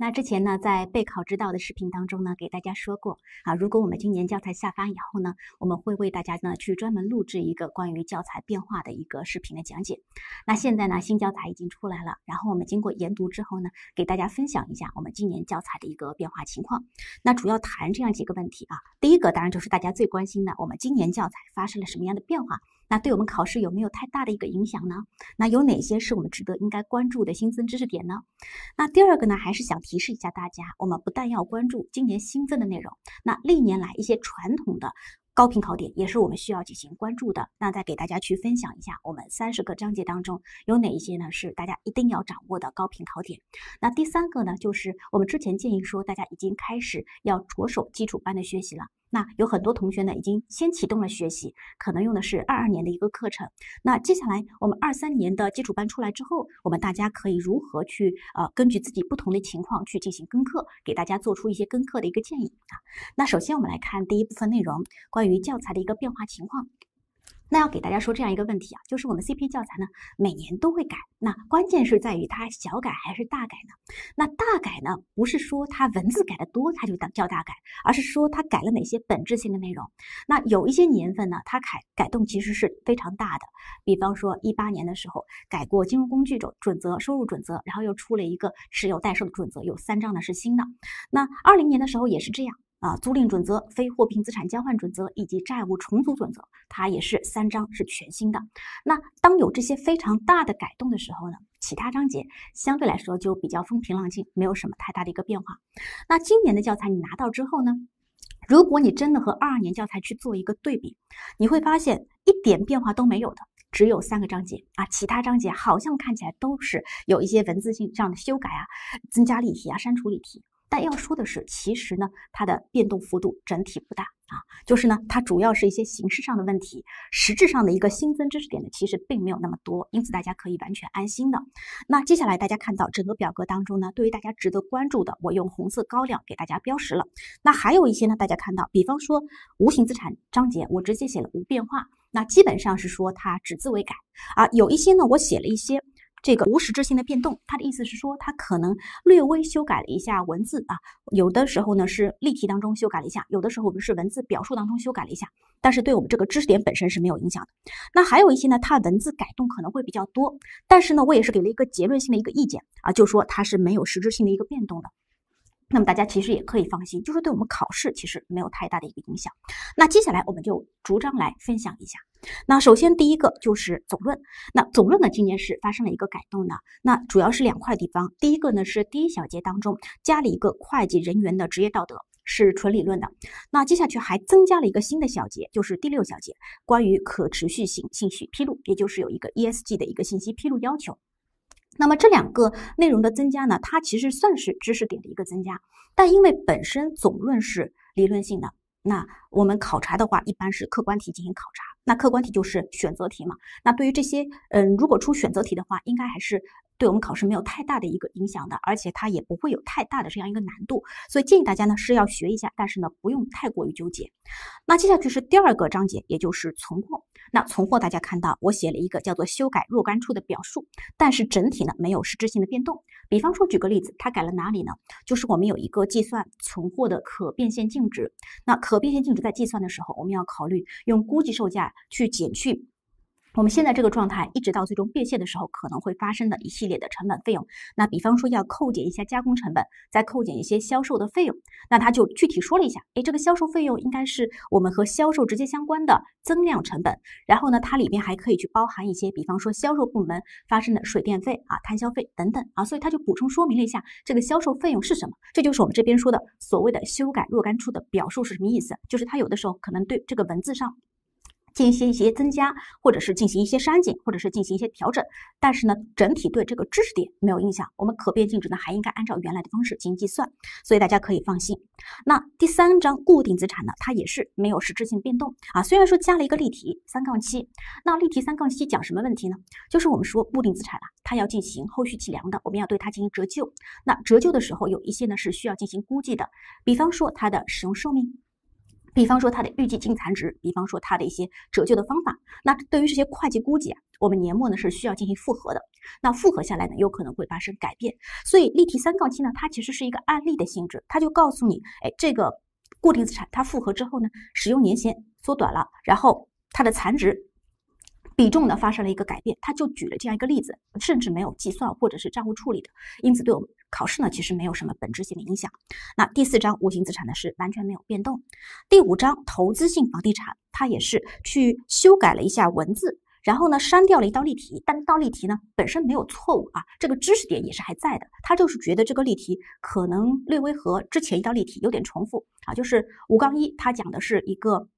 那之前呢，在备考指导的视频当中呢，给大家说过啊，如果我们今年教材下发以后呢，我们会为大家呢去专门录制一个关于教材变化的一个视频的讲解。那现在呢，新教材已经出来了，然后我们经过研读之后呢，给大家分享一下我们今年教材的一个变化情况。那主要谈这样几个问题啊，第一个当然就是大家最关心的，我们今年教材发生了什么样的变化？那对我们考试有没有太大的一个影响呢？那有哪些是我们值得应该关注的新增知识点呢？那第二个呢，还是想提示一下大家，我们不但要关注今年新增的内容，那历年来一些传统的。高频考点也是我们需要进行关注的。那再给大家去分享一下，我们三十个章节当中有哪一些呢？是大家一定要掌握的高频考点。那第三个呢，就是我们之前建议说，大家已经开始要着手基础班的学习了。那有很多同学呢，已经先启动了学习，可能用的是二二年的一个课程。那接下来我们二三年的基础班出来之后，我们大家可以如何去呃，根据自己不同的情况去进行跟课，给大家做出一些跟课的一个建议啊。那首先我们来看第一部分内容，关于于教材的一个变化情况。那要给大家说这样一个问题啊，就是我们 CP 教材呢每年都会改，那关键是在于它小改还是大改呢？那大改呢，不是说它文字改的多它就叫大改，而是说它改了哪些本质性的内容。那有一些年份呢，它改改动其实是非常大的，比方说一八年的时候改过金融工具准准则、收入准则，然后又出了一个持有代售的准则，有三章呢是新的。那二零年的时候也是这样。啊，租赁准则、非货币资产交换准则以及债务重组准则，它也是三章是全新的。那当有这些非常大的改动的时候呢，其他章节相对来说就比较风平浪静，没有什么太大的一个变化。那今年的教材你拿到之后呢，如果你真的和二二年教材去做一个对比，你会发现一点变化都没有的，只有三个章节啊，其他章节好像看起来都是有一些文字性上的修改啊，增加例题啊，删除例题。但要说的是，其实呢，它的变动幅度整体不大啊，就是呢，它主要是一些形式上的问题，实质上的一个新增知识点呢，其实并没有那么多，因此大家可以完全安心的。那接下来大家看到整个表格当中呢，对于大家值得关注的，我用红色高亮给大家标识了。那还有一些呢，大家看到，比方说无形资产章节，我直接写了无变化，那基本上是说它只字未改啊，有一些呢，我写了一些。这个无实质性的变动，它的意思是说，它可能略微修改了一下文字啊，有的时候呢是例题当中修改了一下，有的时候我们是文字表述当中修改了一下，但是对我们这个知识点本身是没有影响的。那还有一些呢，它文字改动可能会比较多，但是呢，我也是给了一个结论性的一个意见啊，就说它是没有实质性的一个变动的。那么大家其实也可以放心，就是对我们考试其实没有太大的一个影响。那接下来我们就逐章来分享一下。那首先第一个就是总论。那总论呢，今年是发生了一个改动呢。那主要是两块地方。第一个呢是第一小节当中加了一个会计人员的职业道德，是纯理论的。那接下去还增加了一个新的小节，就是第六小节，关于可持续性信息披露，也就是有一个 ESG 的一个信息披露要求。那么这两个内容的增加呢，它其实算是知识点的一个增加，但因为本身总论是理论性的，那我们考察的话一般是客观题进行考察，那客观题就是选择题嘛。那对于这些，嗯，如果出选择题的话，应该还是。对我们考试没有太大的一个影响的，而且它也不会有太大的这样一个难度，所以建议大家呢是要学一下，但是呢不用太过于纠结。那接下去是第二个章节，也就是存货。那存货大家看到我写了一个叫做修改若干处的表述，但是整体呢没有实质性的变动。比方说举个例子，它改了哪里呢？就是我们有一个计算存货的可变现净值。那可变现净值在计算的时候，我们要考虑用估计售价去减去。我们现在这个状态，一直到最终变现的时候，可能会发生的一系列的成本费用。那比方说要扣减一下加工成本，再扣减一些销售的费用。那他就具体说了一下，诶，这个销售费用应该是我们和销售直接相关的增量成本。然后呢，它里边还可以去包含一些，比方说销售部门发生的水电费啊、摊销费等等啊。所以他就补充说明了一下这个销售费用是什么。这就是我们这边说的所谓的修改若干处的表述是什么意思？就是他有的时候可能对这个文字上。进行一些增加，或者是进行一些删减，或者是进行一些调整，但是呢，整体对这个知识点没有影响。我们可变净值呢，还应该按照原来的方式进行计算，所以大家可以放心。那第三章固定资产呢，它也是没有实质性变动啊。虽然说加了一个例题三杠七，那例题三杠七讲什么问题呢？就是我们说固定资产啊，它要进行后续计量的，我们要对它进行折旧。那折旧的时候，有一些呢是需要进行估计的，比方说它的使用寿命。比方说它的预计净残值，比方说它的一些折旧的方法。那对于这些会计估计啊，我们年末呢是需要进行复核的。那复核下来呢，有可能会发生改变。所以例题三杠七呢，它其实是一个案例的性质，它就告诉你，哎，这个固定资产它复核之后呢，使用年限缩短了，然后它的残值。比重呢发生了一个改变，他就举了这样一个例子，甚至没有计算或者是账务处理的，因此对我们考试呢其实没有什么本质性的影响。那第四章无形资产呢是完全没有变动。第五章投资性房地产，它也是去修改了一下文字，然后呢删掉了一道例题，但道例题呢本身没有错误啊，这个知识点也是还在的。他就是觉得这个例题可能略微和之前一道例题有点重复啊，就是五杠一，它讲的是一个。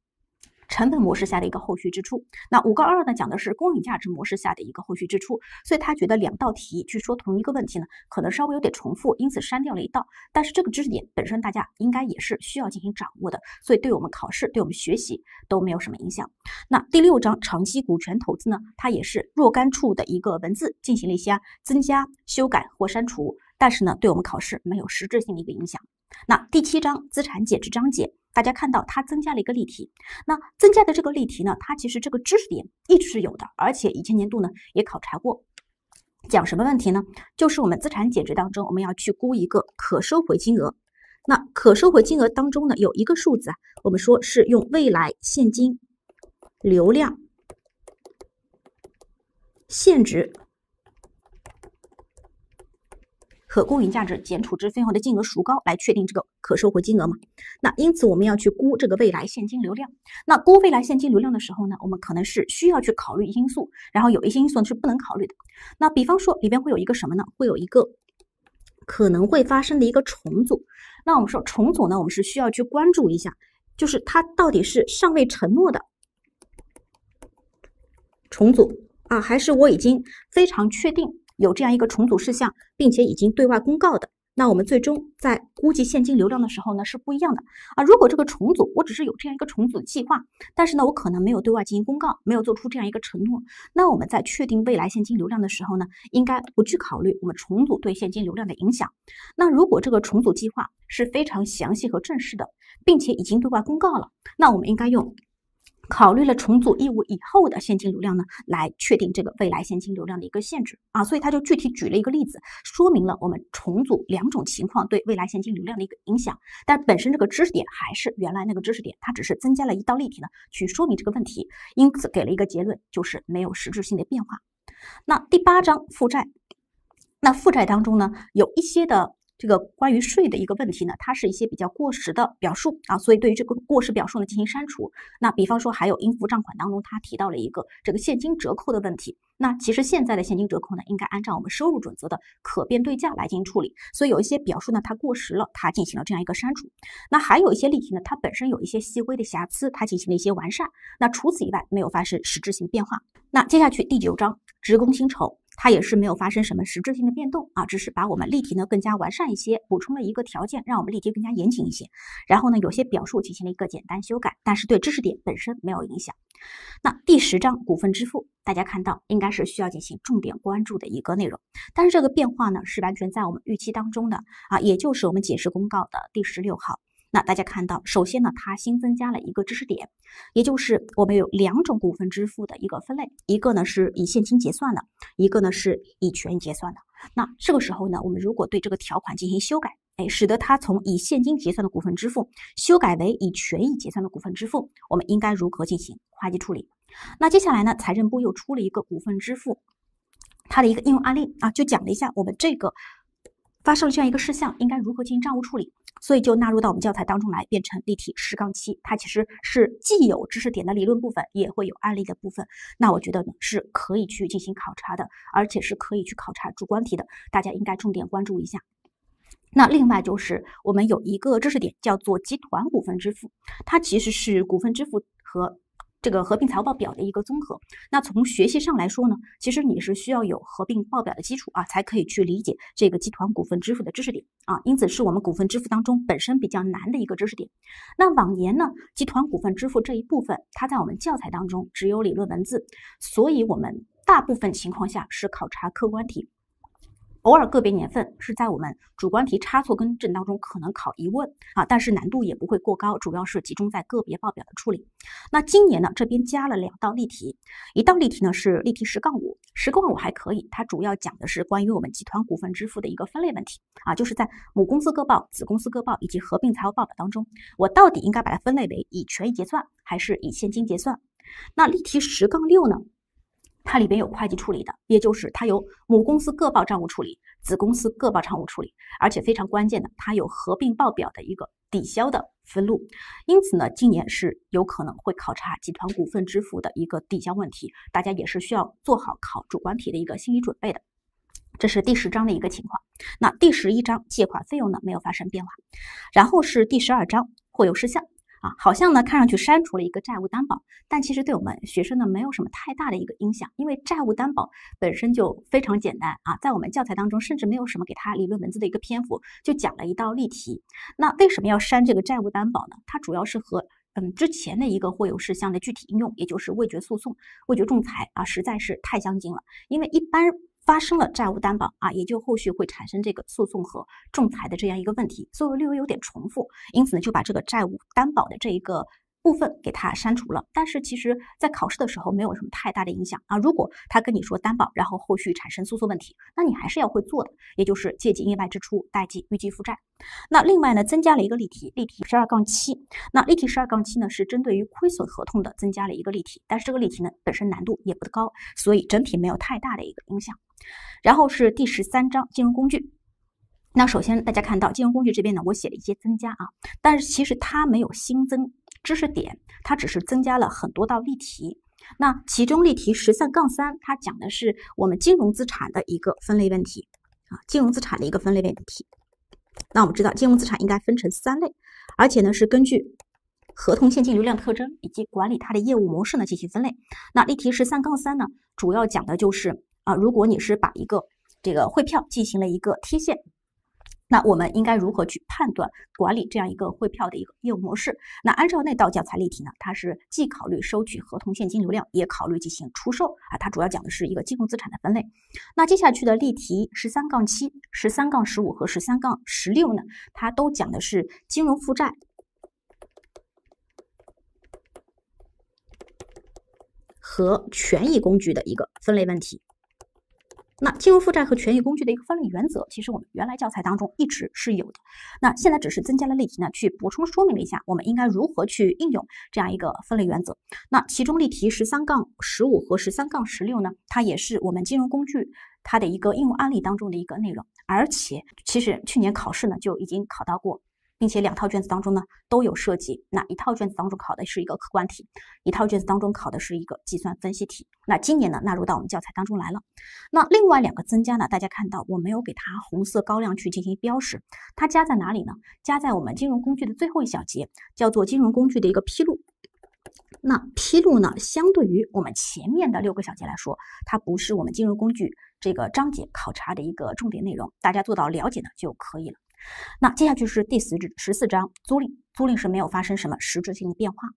成本模式下的一个后续支出，那五杠二呢讲的是公允价值模式下的一个后续支出，所以他觉得两道题去说同一个问题呢，可能稍微有点重复，因此删掉了一道。但是这个知识点本身大家应该也是需要进行掌握的，所以对我们考试、对我们学习都没有什么影响。那第六章长期股权投资呢，它也是若干处的一个文字进行了一些增加、修改或删除，但是呢，对我们考试没有实质性的一个影响。那第七章资产减值章节。大家看到它增加了一个例题，那增加的这个例题呢，它其实这个知识点一直是有的，而且以前年度呢也考察过。讲什么问题呢？就是我们资产减值当中，我们要去估一个可收回金额。那可收回金额当中呢，有一个数字啊，我们说是用未来现金流量现值。可公允价值减处置费用的金额孰高来确定这个可收回金额嘛？那因此我们要去估这个未来现金流量。那估未来现金流量的时候呢，我们可能是需要去考虑因素，然后有一些因素是不能考虑的。那比方说里边会有一个什么呢？会有一个可能会发生的一个重组。那我们说重组呢，我们是需要去关注一下，就是它到底是尚未承诺的重组啊，还是我已经非常确定。有这样一个重组事项，并且已经对外公告的，那我们最终在估计现金流量的时候呢是不一样的啊。如果这个重组我只是有这样一个重组计划，但是呢我可能没有对外进行公告，没有做出这样一个承诺，那我们在确定未来现金流量的时候呢，应该不去考虑我们重组对现金流量的影响。那如果这个重组计划是非常详细和正式的，并且已经对外公告了，那我们应该用。考虑了重组义务以后的现金流量呢，来确定这个未来现金流量的一个限制啊，所以他就具体举了一个例子，说明了我们重组两种情况对未来现金流量的一个影响。但本身这个知识点还是原来那个知识点，它只是增加了一道例题呢，去说明这个问题，因此给了一个结论，就是没有实质性的变化。那第八章负债，那负债当中呢，有一些的。这个关于税的一个问题呢，它是一些比较过时的表述啊，所以对于这个过时表述呢进行删除。那比方说还有应付账款当中，它提到了一个这个现金折扣的问题。那其实现在的现金折扣呢，应该按照我们收入准则的可变对价来进行处理。所以有一些表述呢，它过时了，它进行了这样一个删除。那还有一些例题呢，它本身有一些细微的瑕疵，它进行了一些完善。那除此以外，没有发生实质性变化。那接下去第九章职工薪酬。它也是没有发生什么实质性的变动啊，只是把我们例题呢更加完善一些，补充了一个条件，让我们例题更加严谨一些。然后呢，有些表述进行了一个简单修改，但是对知识点本身没有影响。那第十章股份支付，大家看到应该是需要进行重点关注的一个内容，但是这个变化呢是完全在我们预期当中的啊，也就是我们解释公告的第十六号。那大家看到，首先呢，它新增加了一个知识点，也就是我们有两种股份支付的一个分类，一个呢是以现金结算的，一个呢是以权益结算的。那这个时候呢，我们如果对这个条款进行修改，哎，使得它从以现金结算的股份支付修改为以权益结算的股份支付，我们应该如何进行会计处理？那接下来呢，财政部又出了一个股份支付，它的一个应用案例啊，就讲了一下我们这个发生了这样一个事项，应该如何进行账务处理。所以就纳入到我们教材当中来，变成例题十杠七。它其实是既有知识点的理论部分，也会有案例的部分。那我觉得呢是可以去进行考察的，而且是可以去考察主观题的。大家应该重点关注一下。那另外就是我们有一个知识点叫做集团股份支付，它其实是股份支付和。这个合并财务报表的一个综合，那从学习上来说呢，其实你是需要有合并报表的基础啊，才可以去理解这个集团股份支付的知识点啊，因此是我们股份支付当中本身比较难的一个知识点。那往年呢，集团股份支付这一部分，它在我们教材当中只有理论文字，所以我们大部分情况下是考察客观题。偶尔个别年份是在我们主观题差错更正当中可能考疑问啊，但是难度也不会过高，主要是集中在个别报表的处理。那今年呢，这边加了两道例题，一道例题呢是例题十杠五，十杠五还可以，它主要讲的是关于我们集团股份支付的一个分类问题啊，就是在母公司各报、子公司各报以及合并财务报表当中，我到底应该把它分类为以权益结算还是以现金结算？那例题十杠六呢？它里边有会计处理的，也就是它有母公司各报账务处理，子公司各报账务处理，而且非常关键的，它有合并报表的一个抵销的分录。因此呢，今年是有可能会考察集团股份支付的一个抵消问题，大家也是需要做好考主观题的一个心理准备的。这是第十章的一个情况。那第十一章借款费用呢没有发生变化，然后是第十二章或有事项。啊，好像呢，看上去删除了一个债务担保，但其实对我们学生呢没有什么太大的一个影响，因为债务担保本身就非常简单啊，在我们教材当中甚至没有什么给他理论文字的一个篇幅，就讲了一道例题。那为什么要删这个债务担保呢？它主要是和嗯之前的一个或有事项的具体应用，也就是味觉诉讼、味觉仲裁啊，实在是太相近了，因为一般。发生了债务担保啊，也就后续会产生这个诉讼和仲裁的这样一个问题，所以略微有点重复，因此呢就把这个债务担保的这一个。部分给它删除了，但是其实，在考试的时候没有什么太大的影响啊。如果他跟你说担保，然后后续产生诉讼问题，那你还是要会做的，也就是借记意外支出，贷记预计负债。那另外呢，增加了一个例题，例题十二杠七。那例题十二杠七呢，是针对于亏损合同的增加了一个例题，但是这个例题呢本身难度也不高，所以整体没有太大的一个影响。然后是第十三章金融工具。那首先大家看到金融工具这边呢，我写了一些增加啊，但是其实它没有新增。知识点，它只是增加了很多道例题。那其中例题十三杠三，它讲的是我们金融资产的一个分类问题啊，金融资产的一个分类问题。那我们知道，金融资产应该分成三类，而且呢是根据合同现金流量特征以及管理它的业务模式呢进行分类。那例题十三杠三呢，主要讲的就是啊，如果你是把一个这个汇票进行了一个贴现。那我们应该如何去判断管理这样一个汇票的一个业务模式？那按照那道教材例题呢，它是既考虑收取合同现金流量，也考虑进行出售啊。它主要讲的是一个金融资产的分类。那接下去的例题十三杠七、十三杠十五和十三杠十六呢，它都讲的是金融负债和权益工具的一个分类问题。那金融负债和权益工具的一个分类原则，其实我们原来教材当中一直是有的。那现在只是增加了例题呢，去补充说明了一下，我们应该如何去应用这样一个分类原则。那其中例题十三杠十五和十三杠十六呢，它也是我们金融工具它的一个应用案例当中的一个内容，而且其实去年考试呢就已经考到过。并且两套卷子当中呢都有涉及，那一套卷子当中考的是一个客观题，一套卷子当中考的是一个计算分析题。那今年呢纳入到我们教材当中来了。那另外两个增加呢，大家看到我没有给它红色高亮去进行标识，它加在哪里呢？加在我们金融工具的最后一小节，叫做金融工具的一个披露。那披露呢，相对于我们前面的六个小节来说，它不是我们金融工具这个章节考察的一个重点内容，大家做到了解呢就可以了。那接下去是第十十四章租赁，租赁是没有发生什么实质性的变化。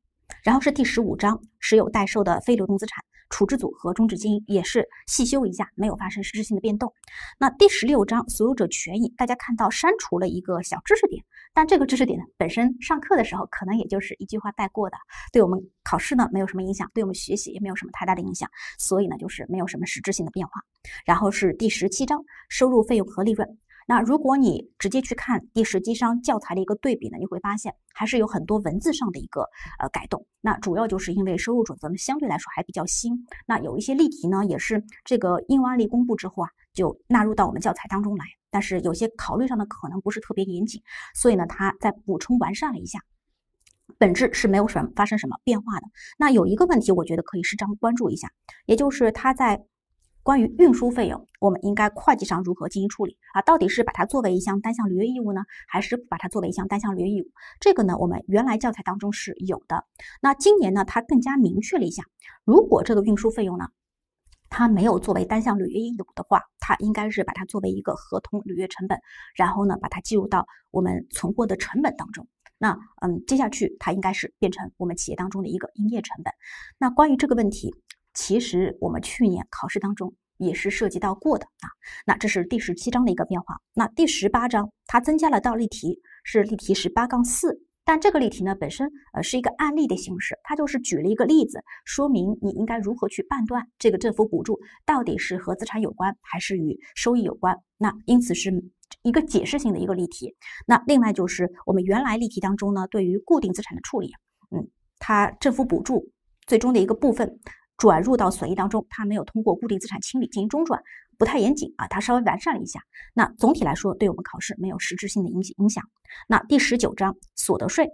然后是第十五章持有待售的非流动资产，处置组和终止经营也是细修一下，没有发生实质性的变动。那第十六章所有者权益，大家看到删除了一个小知识点，但这个知识点呢本身上课的时候可能也就是一句话带过的，对我们考试呢没有什么影响，对我们学习也没有什么太大的影响，所以呢就是没有什么实质性的变化。然后是第十七章收入费用和利润。那如果你直接去看第十七章教材的一个对比呢，你会发现还是有很多文字上的一个呃改动。那主要就是因为收入准则呢相对来说还比较新，那有一些例题呢也是这个应用案例公布之后啊就纳入到我们教材当中来，但是有些考虑上呢可能不是特别严谨，所以呢它在补充完善了一下，本质是没有什么发生什么变化的。那有一个问题我觉得可以适当关注一下，也就是它在。关于运输费用，我们应该会计上如何进行处理啊？到底是把它作为一项单项履约义务呢，还是把它作为一项单项履约义务？这个呢，我们原来教材当中是有的。那今年呢，它更加明确了一下，如果这个运输费用呢，它没有作为单项履约义务的话，它应该是把它作为一个合同履约成本，然后呢，把它计入到我们存货的成本当中。那嗯，接下去它应该是变成我们企业当中的一个营业成本。那关于这个问题。其实我们去年考试当中也是涉及到过的啊。那这是第十七章的一个变化。那第十八章它增加了道例题，是例题十八杠四。但这个例题呢，本身呃是一个案例的形式，它就是举了一个例子，说明你应该如何去判断这个政府补助到底是和资产有关还是与收益有关。那因此是一个解释性的一个例题。那另外就是我们原来例题当中呢，对于固定资产的处理，嗯，它政府补助最终的一个部分转入到损益当中，它没有通过固定资产清理进行中转。不太严谨啊，它稍微完善了一下。那总体来说，对我们考试没有实质性的影影响。那第十九章所得税，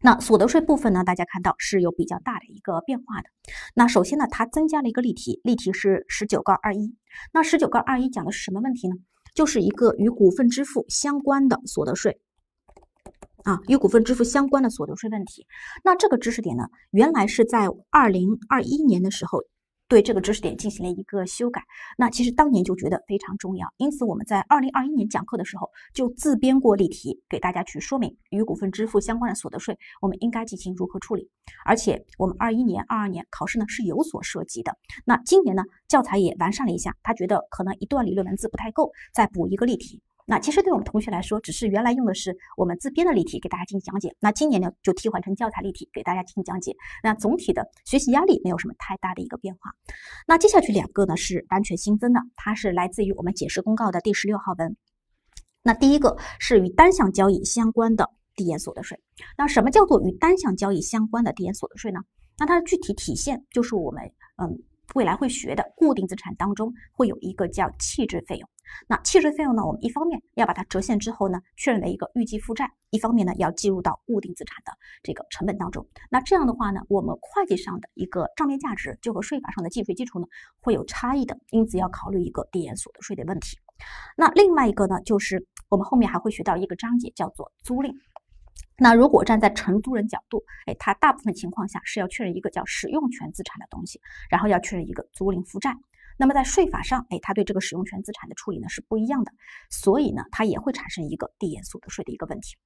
那所得税部分呢，大家看到是有比较大的一个变化的。那首先呢，它增加了一个例题，例题是十九杠二一。那十九杠二一讲的是什么问题呢？就是一个与股份支付相关的所得税啊，与股份支付相关的所得税问题。那这个知识点呢，原来是在二零二一年的时候。对这个知识点进行了一个修改，那其实当年就觉得非常重要，因此我们在二零二一年讲课的时候就自编过例题，给大家去说明与股份支付相关的所得税，我们应该进行如何处理。而且我们二一年、二二年考试呢是有所涉及的。那今年呢教材也完善了一下，他觉得可能一段理论文字不太够，再补一个例题。那其实对我们同学来说，只是原来用的是我们自编的例题给大家进行讲解，那今年呢就替换成教材例题给大家进行讲解。那总体的学习压力没有什么太大的一个变化。那接下去两个呢是完全新增的，它是来自于我们解释公告的第十六号文。那第一个是与单项交易相关的递延所得税。那什么叫做与单项交易相关的递延所得税呢？那它的具体体现就是我们嗯。未来会学的固定资产当中会有一个叫弃置费用，那契税费用呢，我们一方面要把它折现之后呢，确认为一个预计负债，一方面呢要计入到固定资产的这个成本当中。那这样的话呢，我们会计上的一个账面价值就和税法上的计税基础呢会有差异的，因此要考虑一个递延所得税的问题。那另外一个呢，就是我们后面还会学到一个章节叫做租赁。那如果站在承租人角度，哎，他大部分情况下是要确认一个叫使用权资产的东西，然后要确认一个租赁负债。那么在税法上，哎，他对这个使用权资产的处理呢是不一样的，所以呢，它也会产生一个递延所得税的一个问题。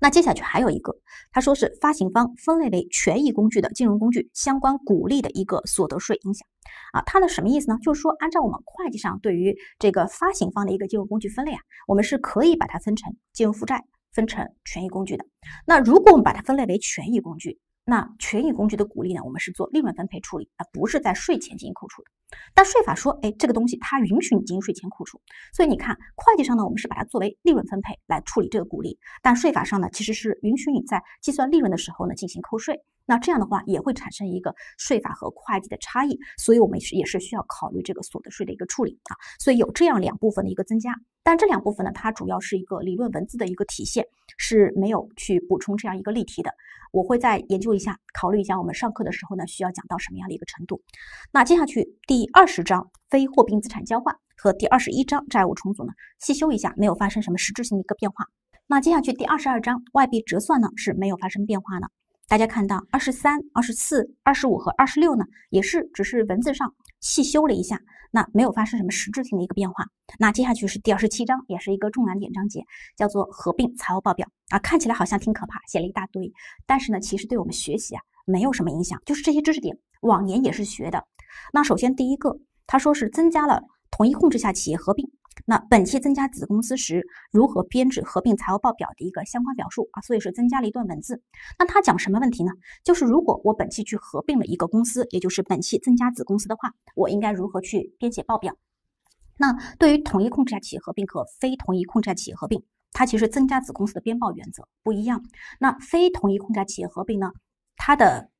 那接下去还有一个，他说是发行方分类为权益工具的金融工具相关股利的一个所得税影响啊，它的什么意思呢？就是说按照我们会计上对于这个发行方的一个金融工具分类啊，我们是可以把它分成金融负债。分成权益工具的，那如果我们把它分类为权益工具，那权益工具的股利呢，我们是做利润分配处理，而不是在税前进行扣除的。但税法说，哎，这个东西它允许你进行税前扣除，所以你看会计上呢，我们是把它作为利润分配来处理这个股利，但税法上呢，其实是允许你在计算利润的时候呢进行扣税。那这样的话也会产生一个税法和会计的差异，所以我们是也是需要考虑这个所得税的一个处理啊。所以有这样两部分的一个增加，但这两部分呢，它主要是一个理论文字的一个体现，是没有去补充这样一个例题的。我会再研究一下，考虑一下我们上课的时候呢，需要讲到什么样的一个程度。那接下去第二十章非货币资产交换和第二十一章债务重组呢，细修一下，没有发生什么实质性的一个变化。那接下去第二十二章外币折算呢，是没有发生变化的。大家看到二十三、二十四、二十五和二十六呢，也是只是文字上细修了一下，那没有发生什么实质性的一个变化。那接下去是第二十七章，也是一个重难点章节，叫做合并财务报表啊，看起来好像挺可怕，写了一大堆，但是呢，其实对我们学习啊没有什么影响，就是这些知识点往年也是学的。那首先第一个，他说是增加了统一控制下企业合并。那本期增加子公司时如何编制合并财务报表的一个相关表述啊，所以是增加了一段文字。那他讲什么问题呢？就是如果我本期去合并了一个公司，也就是本期增加子公司的话，我应该如何去编写报表？那对于统一控制下企业合并和非统一控制下企业合并，它其实增加子公司的编报原则不一样。那非统一控制下企业合并呢，它的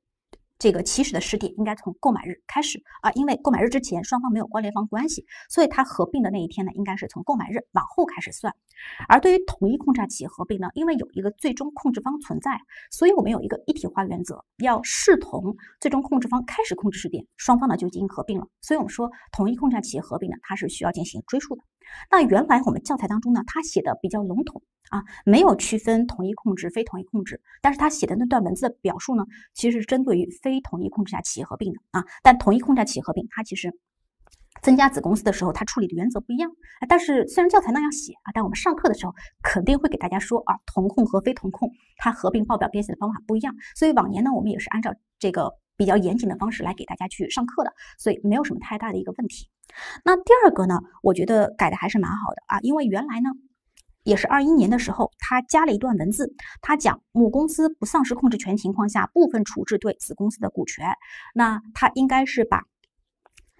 这个起始的时点应该从购买日开始啊，因为购买日之前双方没有关联方关系，所以它合并的那一天呢，应该是从购买日往后开始算。而对于统一控制企业合并呢，因为有一个最终控制方存在，所以我们有一个一体化原则，要视同最终控制方开始控制时点，双方呢就进行合并了。所以我们说统一控制企业合并呢，它是需要进行追溯的。那原来我们教材当中呢，它写的比较笼统。啊，没有区分统一控制、非统一控制，但是他写的那段文字的表述呢，其实是针对于非统一控制下企业合并的啊。但统一控制下企业合并，它其实增加子公司的时候，它处理的原则不一样。但是虽然教材那样写啊，但我们上课的时候肯定会给大家说啊，同控和非同控它合并报表编写的方法不一样。所以往年呢，我们也是按照这个比较严谨的方式来给大家去上课的，所以没有什么太大的一个问题。那第二个呢，我觉得改的还是蛮好的啊，因为原来呢也是二一年的时候，他加了一段文字，他讲母公司不丧失控制权情况下，部分处置对子公司的股权，那他应该是把。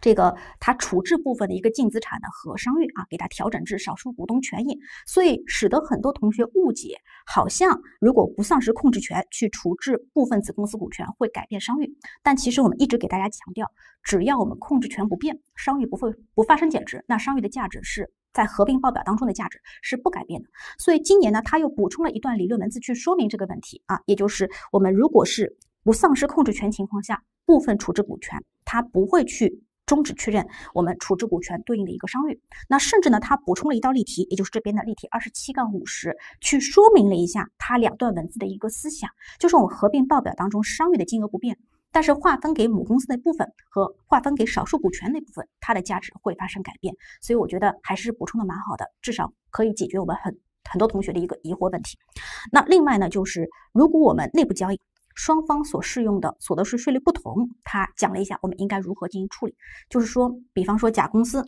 这个它处置部分的一个净资产呢和商誉啊，给它调整至少数股东权益，所以使得很多同学误解，好像如果不丧失控制权去处置部分子公司股权会改变商誉，但其实我们一直给大家强调，只要我们控制权不变，商誉不会不发生减值，那商誉的价值是在合并报表当中的价值是不改变的。所以今年呢，他又补充了一段理论文字去说明这个问题啊，也就是我们如果是不丧失控制权情况下，部分处置股权，它不会去。终止确认我们处置股权对应的一个商誉，那甚至呢，他补充了一道例题，也就是这边的例题二十七杠五十，去说明了一下他两段文字的一个思想，就是我们合并报表当中商誉的金额不变，但是划分给母公司那部分和划分给少数股权那部分，它的价值会发生改变。所以我觉得还是补充的蛮好的，至少可以解决我们很很多同学的一个疑惑问题。那另外呢，就是如果我们内部交易。双方所适用的所得税税率不同，他讲了一下我们应该如何进行处理。就是说，比方说甲公司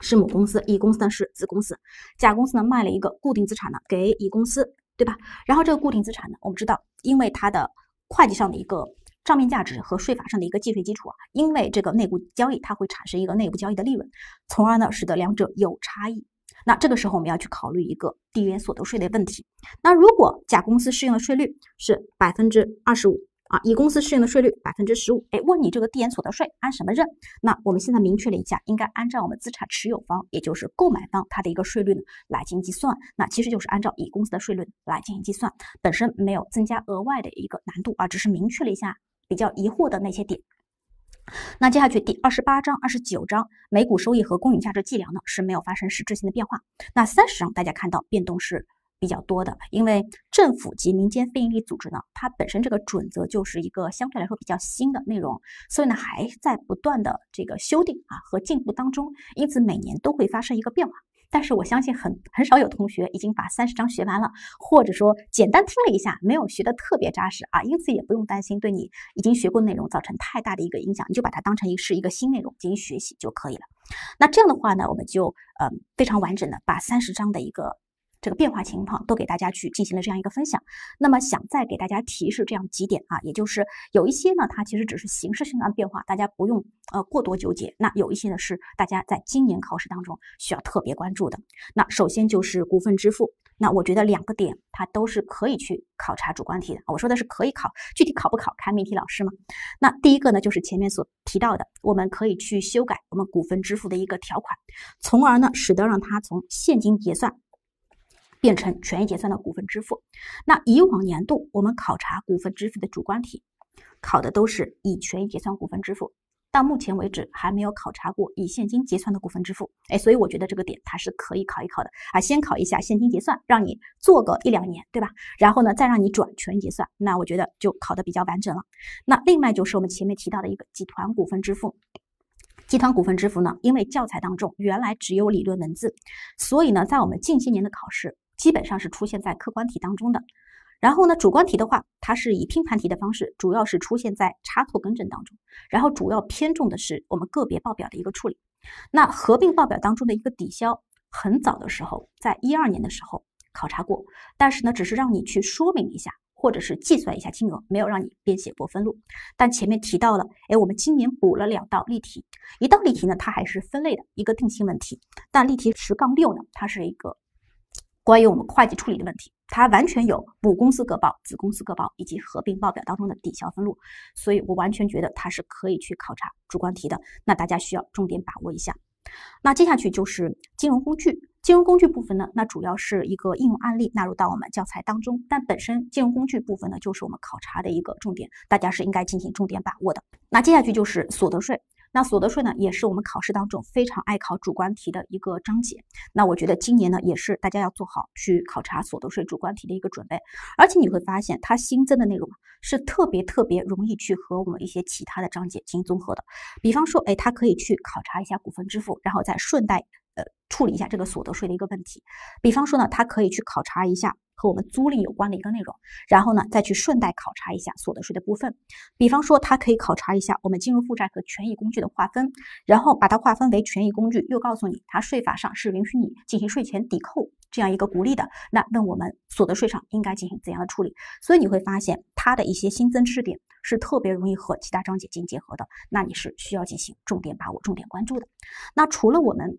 是母公司，乙公司呢是子公司。甲公司呢卖了一个固定资产呢给乙公司，对吧？然后这个固定资产呢，我们知道，因为它的会计上的一个账面价值和税法上的一个计税基础啊，因为这个内部交易它会产生一个内部交易的利润，从而呢使得两者有差异。那这个时候我们要去考虑一个递延所得税的问题。那如果甲公司适用的税率是百分之二十五啊，乙公司适用的税率百分之十五，哎，问你这个递延所得税按什么认？那我们现在明确了一下，应该按照我们资产持有方，也就是购买方它的一个税率呢来进行计算。那其实就是按照乙公司的税率来进行计算，本身没有增加额外的一个难度啊，只是明确了一下比较疑惑的那些点。那接下去第二十八章、二十九章每股收益和公允价值计量呢是没有发生实质性的变化。那三十章大家看到变动是比较多的，因为政府及民间非营利组织呢，它本身这个准则就是一个相对来说比较新的内容，所以呢还在不断的这个修订啊和进步当中，因此每年都会发生一个变化。但是我相信很很少有同学已经把三十章学完了，或者说简单听了一下，没有学的特别扎实啊，因此也不用担心对你已经学过内容造成太大的一个影响，你就把它当成一是一个新内容进行学习就可以了。那这样的话呢，我们就呃非常完整的把三十章的一个。这个变化情况都给大家去进行了这样一个分享。那么想再给大家提示这样几点啊，也就是有一些呢，它其实只是形式性的变化，大家不用呃过多纠结。那有一些呢是大家在今年考试当中需要特别关注的。那首先就是股份支付。那我觉得两个点它都是可以去考察主观题的。我说的是可以考，具体考不考看命题老师嘛。那第一个呢，就是前面所提到的，我们可以去修改我们股份支付的一个条款，从而呢使得让它从现金结算。变成权益结算的股份支付。那以往年度我们考察股份支付的主观题，考的都是以权益结算股份支付，到目前为止还没有考察过以现金结算的股份支付。哎，所以我觉得这个点它是可以考一考的啊。先考一下现金结算，让你做个一两年，对吧？然后呢，再让你转权益结算，那我觉得就考的比较完整了。那另外就是我们前面提到的一个集团股份支付。集团股份支付呢，因为教材当中原来只有理论文字，所以呢，在我们近些年的考试。基本上是出现在客观题当中的，然后呢，主观题的话，它是以拼盘题的方式，主要是出现在差错更正当中，然后主要偏重的是我们个别报表的一个处理。那合并报表当中的一个抵消，很早的时候，在一二年的时候考察过，但是呢，只是让你去说明一下，或者是计算一下金额，没有让你编写过分录。但前面提到了，哎，我们今年补了两道例题，一道例题呢，它还是分类的一个定性问题，但例题十杠六呢，它是一个。关于我们会计处理的问题，它完全有母公司各报、子公司各报以及合并报表当中的抵消分录，所以我完全觉得它是可以去考察主观题的。那大家需要重点把握一下。那接下去就是金融工具，金融工具部分呢，那主要是一个应用案例纳入到我们教材当中，但本身金融工具部分呢，就是我们考察的一个重点，大家是应该进行重点把握的。那接下去就是所得税。那所得税呢，也是我们考试当中非常爱考主观题的一个章节。那我觉得今年呢，也是大家要做好去考察所得税主观题的一个准备。而且你会发现，它新增的内容是特别特别容易去和我们一些其他的章节进行综合的。比方说，哎，它可以去考察一下股份支付，然后再顺带呃处理一下这个所得税的一个问题。比方说呢，它可以去考察一下和我们租赁有关的一个内容，然后呢再去顺带考察一下所得税的部分。比方说，它可以考察一下我们金融负债和权益工具的划分，然后把它划分为权益工具，又告诉你它税法上是允许你进行税前抵扣这样一个鼓励的。那问我们所得税上应该进行怎样的处理？所以你会发现它的一些新增知识点是特别容易和其他章节进行结合的，那你是需要进行重点把握、重点关注的。那除了我们。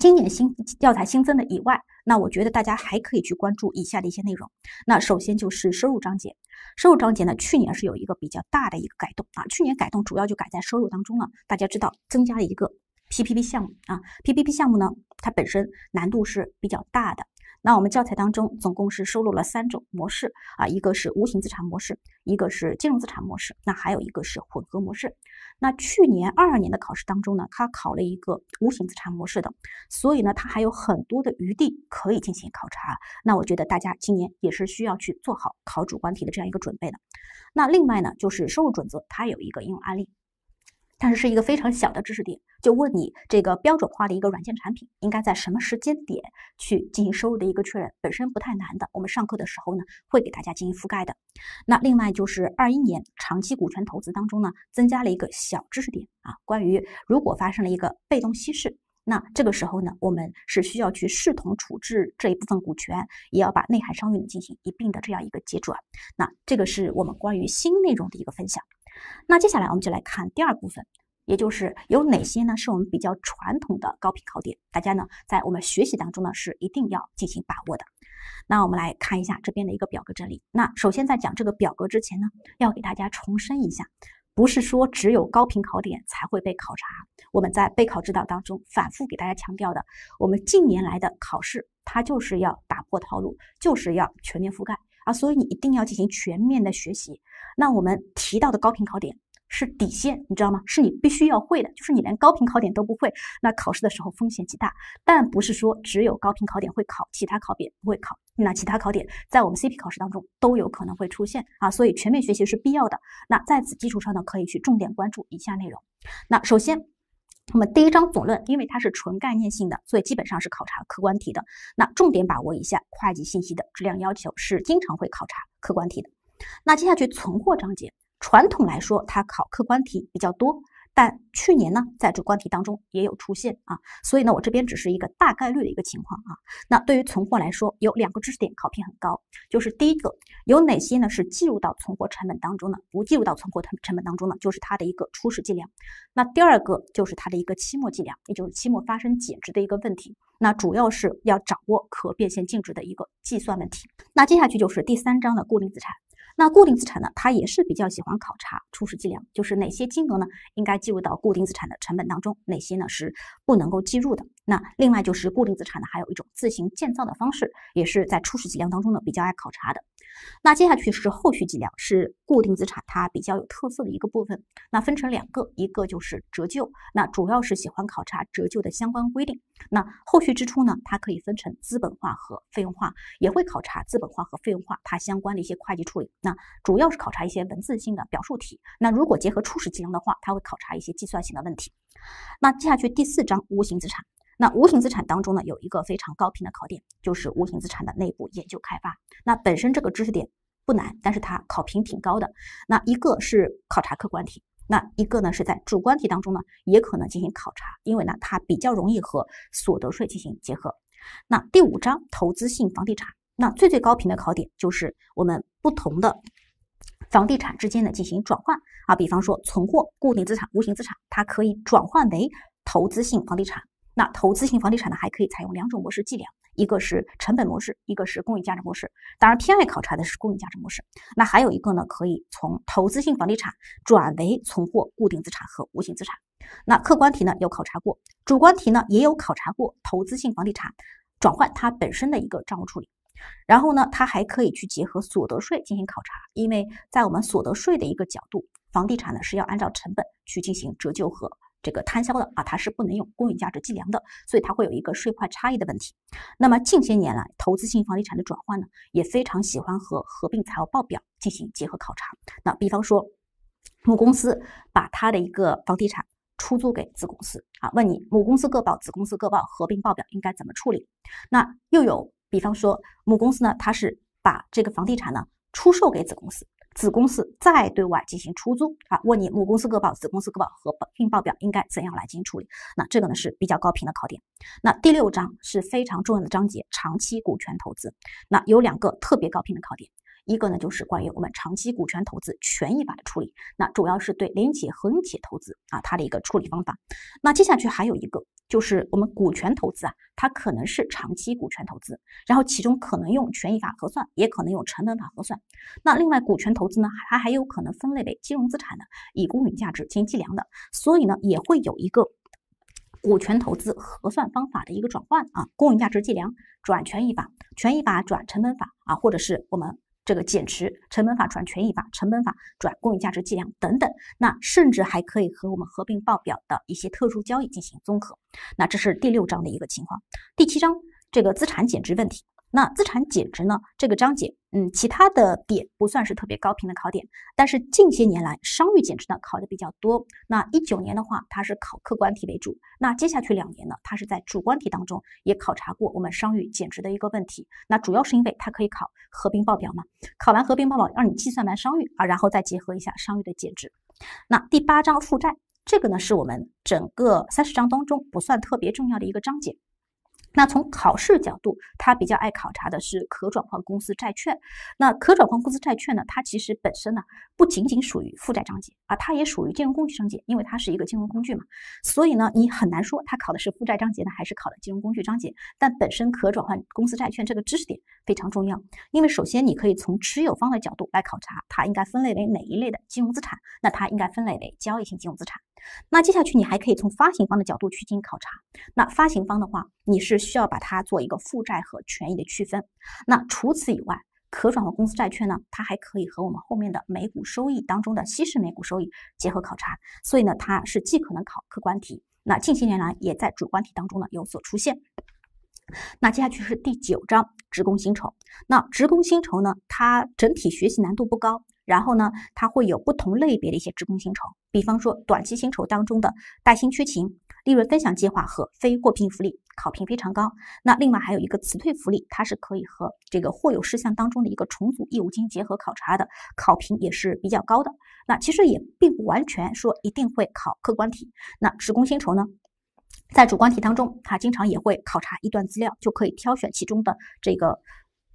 今年新教材新增的以外，那我觉得大家还可以去关注以下的一些内容。那首先就是收入章节，收入章节呢，去年是有一个比较大的一个改动啊。去年改动主要就改在收入当中了。大家知道增加了一个 PPP 项目啊，PPP 项目呢，它本身难度是比较大的。那我们教材当中总共是收录了三种模式啊，一个是无形资产模式，一个是金融资产模式，那还有一个是混合模式。那去年二二年的考试当中呢，它考了一个无形资产模式的，所以呢，它还有很多的余地可以进行考察。那我觉得大家今年也是需要去做好考主观题的这样一个准备的。那另外呢，就是收入准则，它有一个应用案例。但是是一个非常小的知识点，就问你这个标准化的一个软件产品应该在什么时间点去进行收入的一个确认，本身不太难的。我们上课的时候呢，会给大家进行覆盖的。那另外就是二一年长期股权投资当中呢，增加了一个小知识点啊，关于如果发生了一个被动稀释，那这个时候呢，我们是需要去视同处置这一部分股权，也要把内涵商誉进行一并的这样一个结转。那这个是我们关于新内容的一个分享。那接下来我们就来看第二部分，也就是有哪些呢？是我们比较传统的高频考点，大家呢在我们学习当中呢是一定要进行把握的。那我们来看一下这边的一个表格整理。那首先在讲这个表格之前呢，要给大家重申一下，不是说只有高频考点才会被考察。我们在备考指导当中反复给大家强调的，我们近年来的考试它就是要打破套路，就是要全面覆盖。啊，所以你一定要进行全面的学习。那我们提到的高频考点是底线，你知道吗？是你必须要会的。就是你连高频考点都不会，那考试的时候风险极大。但不是说只有高频考点会考，其他考点不会考。那其他考点在我们 CP 考试当中都有可能会出现啊，所以全面学习是必要的。那在此基础上呢，可以去重点关注以下内容。那首先。那么第一章总论，因为它是纯概念性的，所以基本上是考察客观题的。那重点把握一下会计信息的质量要求，是经常会考察客观题的。那接下去存货章节，传统来说它考客观题比较多。但去年呢，在主观题当中也有出现啊，所以呢，我这边只是一个大概率的一个情况啊。那对于存货来说，有两个知识点考评很高，就是第一个，有哪些呢是计入到存货成本当中呢？不计入到存货成成本当中呢，就是它的一个初始计量。那第二个就是它的一个期末计量，也就是期末发生减值的一个问题。那主要是要掌握可变现净值的一个计算问题。那接下去就是第三章的固定资产。那固定资产呢，它也是比较喜欢考察初始计量，就是哪些金额呢应该计入到固定资产的成本当中，哪些呢是不能够计入的。那另外就是固定资产呢，还有一种自行建造的方式，也是在初始计量当中呢比较爱考察的。那接下去是后续计量，是固定资产它比较有特色的一个部分。那分成两个，一个就是折旧，那主要是喜欢考察折旧的相关规定。那后续支出呢，它可以分成资本化和费用化，也会考察资本化和费用化它相关的一些会计处理。那主要是考察一些文字性的表述题。那如果结合初始计量的话，它会考察一些计算性的问题。那接下去第四章无形资产。那无形资产当中呢，有一个非常高频的考点，就是无形资产的内部研究开发。那本身这个知识点不难，但是它考评挺高的。那一个是考察客观题，那一个呢是在主观题当中呢也可能进行考察，因为呢它比较容易和所得税进行结合。那第五章投资性房地产，那最最高频的考点就是我们不同的房地产之间的进行转换啊，比方说存货、固定资产、无形资产，它可以转换为投资性房地产。那投资性房地产呢，还可以采用两种模式计量，一个是成本模式，一个是公允价值模式。当然，偏爱考察的是公允价值模式。那还有一个呢，可以从投资性房地产转为存货、固定资产和无形资产。那客观题呢有考察过，主观题呢也有考察过投资性房地产转换它本身的一个账务处理。然后呢，它还可以去结合所得税进行考察，因为在我们所得税的一个角度，房地产呢是要按照成本去进行折旧和。这个摊销的啊，它是不能用公允价值计量的，所以它会有一个税块差异的问题。那么近些年来，投资性房地产的转换呢，也非常喜欢和合并财务报表进行结合考察。那比方说，母公司把它的一个房地产出租给子公司啊，问你母公司各报、子公司各报合并报表应该怎么处理？那又有比方说母公司呢，它是把这个房地产呢出售给子公司。子公司再对外进行出租啊？问你母公司各报、子公司各报和合并报表应该怎样来进行处理？那这个呢是比较高频的考点。那第六章是非常重要的章节，长期股权投资。那有两个特别高频的考点，一个呢就是关于我们长期股权投资权益法的处理，那主要是对联企合营企业投资啊它的一个处理方法。那接下去还有一个。就是我们股权投资啊，它可能是长期股权投资，然后其中可能用权益法核算，也可能用成本法核算。那另外股权投资呢，它还有可能分类为金融资产的，以公允价值进行计量的，所以呢也会有一个股权投资核算方法的一个转换啊，公允价值计量转权益法，权益法转成本法啊，或者是我们。这个减持成本法转权益法，成本法转公允价值计量等等，那甚至还可以和我们合并报表的一些特殊交易进行综合。那这是第六章的一个情况。第七章这个资产减值问题。那资产减值呢？这个章节，嗯，其他的点不算是特别高频的考点，但是近些年来商誉减值呢考的比较多。那一九年的话，它是考客观题为主。那接下去两年呢，它是在主观题当中也考察过我们商誉减值的一个问题。那主要是因为它可以考合并报表嘛，考完合并报表让你计算完商誉啊，然后再结合一下商誉的减值。那第八章负债，这个呢是我们整个三十章当中不算特别重要的一个章节。那从考试角度，它比较爱考察的是可转换公司债券。那可转换公司债券呢，它其实本身呢不仅仅属于负债章节啊，它也属于金融工具章节，因为它是一个金融工具嘛。所以呢，你很难说它考的是负债章节呢，还是考的金融工具章节。但本身可转换公司债券这个知识点非常重要，因为首先你可以从持有方的角度来考察它应该分类为哪一类的金融资产，那它应该分类为交易性金融资产。那接下去你还可以从发行方的角度去进行考察。那发行方的话，你是需要把它做一个负债和权益的区分。那除此以外，可转换公司债券呢，它还可以和我们后面的每股收益当中的稀释每股收益结合考察。所以呢，它是既可能考客观题，那近些年来也在主观题当中呢有所出现。那接下去是第九章职工薪酬。那职工薪酬呢，它整体学习难度不高。然后呢，它会有不同类别的一些职工薪酬，比方说短期薪酬当中的带薪缺勤、利润分享计划和非货聘福利，考评非常高。那另外还有一个辞退福利，它是可以和这个或有事项当中的一个重组义务金结合考察的，考评也是比较高的。那其实也并不完全说一定会考客观题。那职工薪酬呢，在主观题当中，它经常也会考察一段资料，就可以挑选其中的这个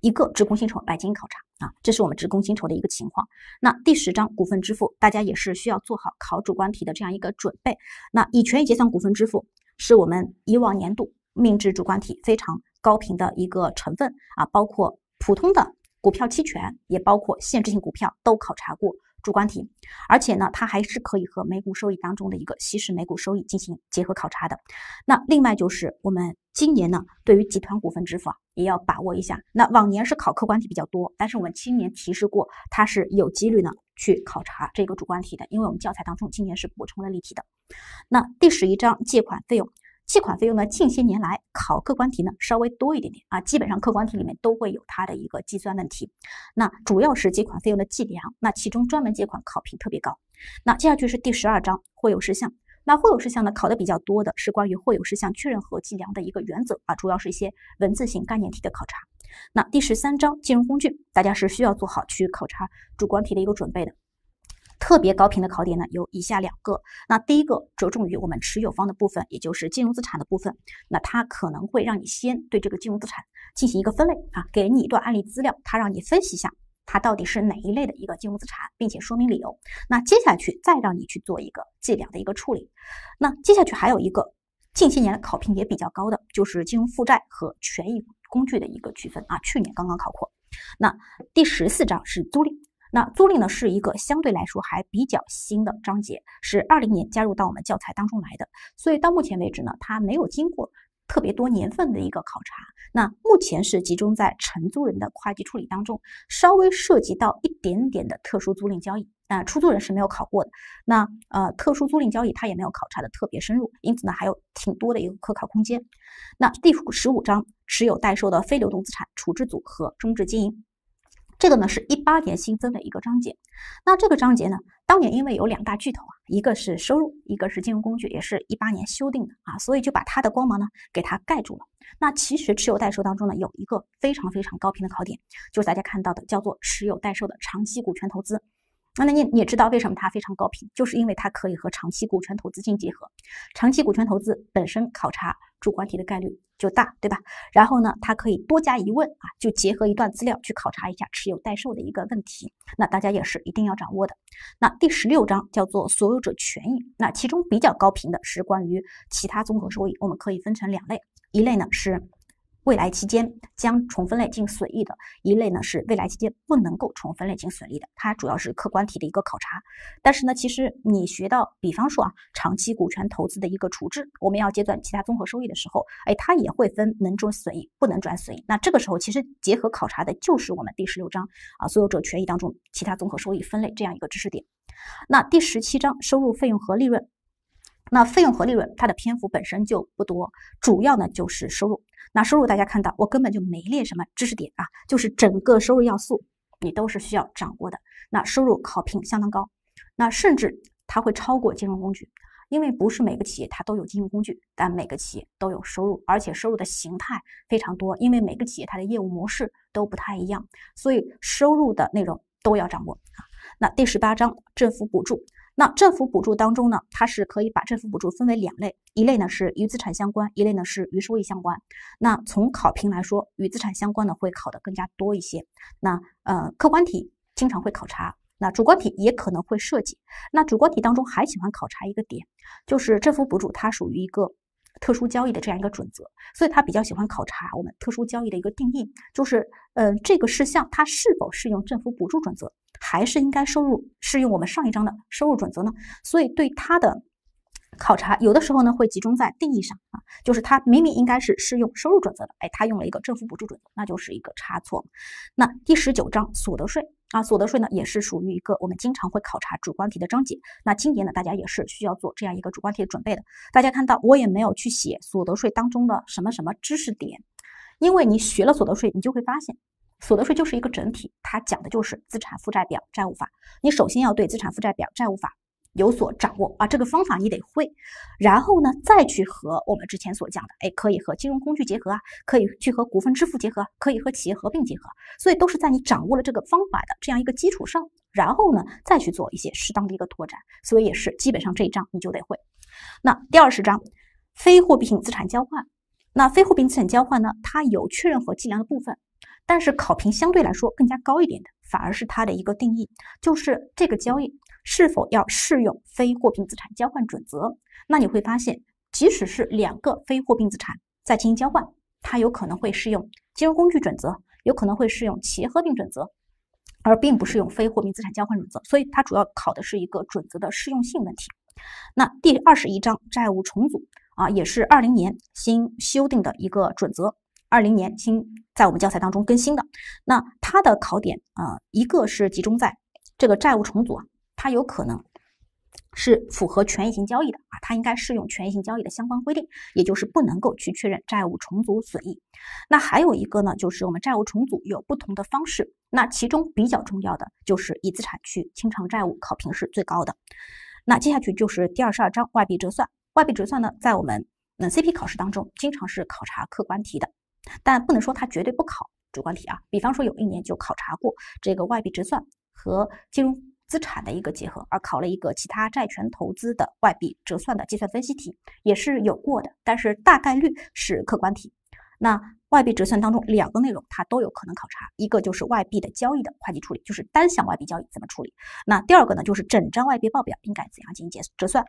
一个职工薪酬来进行考察。啊，这是我们职工薪酬的一个情况。那第十章股份支付，大家也是需要做好考主观题的这样一个准备。那以权益结算股份支付是我们以往年度命制主观题非常高频的一个成分啊，包括普通的股票期权，也包括限制性股票都考察过。主观题，而且呢，它还是可以和每股收益当中的一个稀释每股收益进行结合考察的。那另外就是我们今年呢，对于集团股份支付啊，也要把握一下。那往年是考客观题比较多，但是我们今年提示过，它是有几率呢去考察这个主观题的，因为我们教材当中今年是补充了例题的。那第十一章借款费用。借款费用呢？近些年来考客观题呢稍微多一点点啊，基本上客观题里面都会有它的一个计算问题。那主要是借款费用的计量，那其中专门借款考评特别高。那接下去是第十二章或有事项。那或有事项呢考的比较多的是关于或有事项确认和计量的一个原则啊，主要是一些文字性概念题的考察。那第十三章金融工具，大家是需要做好去考察主观题的一个准备的。特别高频的考点呢，有以下两个。那第一个着重于我们持有方的部分，也就是金融资产的部分。那它可能会让你先对这个金融资产进行一个分类啊，给你一段案例资料，它让你分析一下它到底是哪一类的一个金融资产，并且说明理由。那接下去再让你去做一个计量的一个处理。那接下去还有一个近些年的考评也比较高的，就是金融负债和权益工具的一个区分啊。去年刚刚考过。那第十四章是租赁。那租赁呢是一个相对来说还比较新的章节，是二零年加入到我们教材当中来的，所以到目前为止呢，它没有经过特别多年份的一个考察。那目前是集中在承租人的会计处理当中，稍微涉及到一点点的特殊租赁交易，那出租人是没有考过的。那呃，特殊租赁交易它也没有考察的特别深入，因此呢，还有挺多的一个可考空间。那第十五章持有代收的非流动资产处置组合终止经营。这个呢是一八年新增的一个章节。那这个章节呢，当年因为有两大巨头啊，一个是收入，一个是金融工具，也是一八年修订的啊，所以就把它的光芒呢给它盖住了。那其实持有代售当中呢，有一个非常非常高频的考点，就是大家看到的叫做持有代售的长期股权投资。那那你你也知道为什么它非常高频，就是因为它可以和长期股权投资进结合。长期股权投资本身考察主观题的概率就大，对吧？然后呢，它可以多加疑问啊，就结合一段资料去考察一下持有待售的一个问题。那大家也是一定要掌握的。那第十六章叫做所有者权益，那其中比较高频的是关于其他综合收益，我们可以分成两类，一类呢是。未来期间将重分类进损益的一类呢，是未来期间不能够重分类进损益的，它主要是客观题的一个考察。但是呢，其实你学到，比方说啊，长期股权投资的一个处置，我们要结算其他综合收益的时候，哎，它也会分能转损益，不能转损益。那这个时候其实结合考察的就是我们第十六章啊，所有者权益当中其他综合收益分类这样一个知识点。那第十七章收入、费用和利润。那费用和利润，它的篇幅本身就不多，主要呢就是收入。那收入大家看到，我根本就没列什么知识点啊，就是整个收入要素你都是需要掌握的。那收入考评相当高，那甚至它会超过金融工具，因为不是每个企业它都有金融工具，但每个企业都有收入，而且收入的形态非常多，因为每个企业它的业务模式都不太一样，所以收入的内容都要掌握啊。那第十八章政府补助。那政府补助当中呢，它是可以把政府补助分为两类，一类呢是与资产相关，一类呢是与收益相关。那从考评来说，与资产相关的会考的更加多一些。那呃，客观题经常会考察，那主观题也可能会涉及。那主观题当中还喜欢考察一个点，就是政府补助它属于一个特殊交易的这样一个准则，所以他比较喜欢考察我们特殊交易的一个定义，就是呃这个事项它是否适用政府补助准则。还是应该收入适用我们上一章的收入准则呢？所以对它的考察，有的时候呢会集中在定义上啊，就是它明明应该是适用收入准则的，哎，它用了一个政府补助准则，那就是一个差错。那第十九章所得税啊，所得税呢也是属于一个我们经常会考察主观题的章节。那今年呢，大家也是需要做这样一个主观题的准备的。大家看到我也没有去写所得税当中的什么什么知识点，因为你学了所得税，你就会发现。所得税就是一个整体，它讲的就是资产负债表债务法。你首先要对资产负债表债务法有所掌握啊，这个方法你得会，然后呢再去和我们之前所讲的，哎，可以和金融工具结合啊，可以去和股份支付结合，可以和企业合并结合，所以都是在你掌握了这个方法的这样一个基础上，然后呢再去做一些适当的一个拓展，所以也是基本上这一章你就得会。那第二十章非货币性资产交换，那非货币资产交换呢，它有确认和计量的部分。但是考评相对来说更加高一点的，反而是它的一个定义，就是这个交易是否要适用非货币资产交换准则。那你会发现，即使是两个非货币资产在进行交换，它有可能会适用金融工具准则，有可能会适用企业合并准则，而并不适用非货币资产交换准则。所以它主要考的是一个准则的适用性问题。那第二十一章债务重组啊，也是二零年新修订的一个准则。二零年新在我们教材当中更新的，那它的考点啊，一个是集中在这个债务重组啊，它有可能是符合权益性交易的啊，它应该适用权益性交易的相关规定，也就是不能够去确认债务重组损益。那还有一个呢，就是我们债务重组有不同的方式，那其中比较重要的就是以资产去清偿债务，考评是最高的。那接下去就是第二十二章外币折算，外币折算呢，在我们嗯 CP 考试当中经常是考察客观题的。但不能说它绝对不考主观题啊。比方说有一年就考察过这个外币折算和金融资产的一个结合，而考了一个其他债权投资的外币折算的计算分析题，也是有过的。但是大概率是客观题。那外币折算当中两个内容它都有可能考察，一个就是外币的交易的会计处理，就是单项外币交易怎么处理。那第二个呢，就是整张外币报表应该怎样进行结折算。